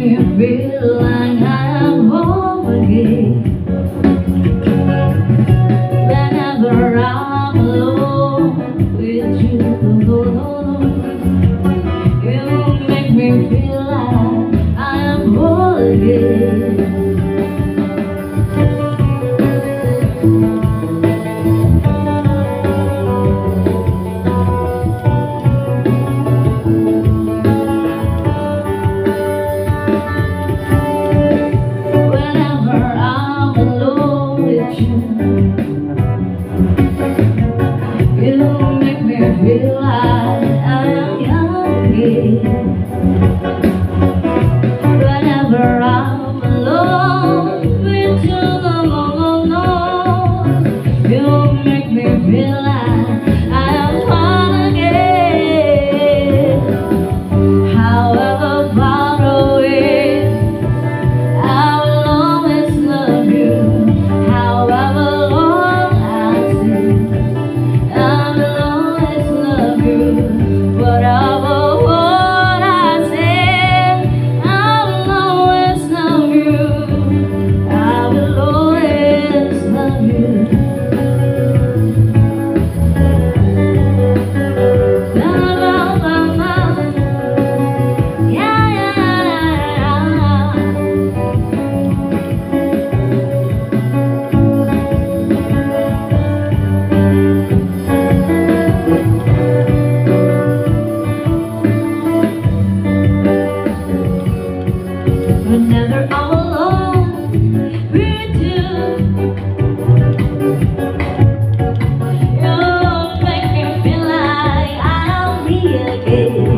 me feel like I'm home again Whenever I'm alone with you. You make me feel You Remember alone. We're You make me feel like I'll again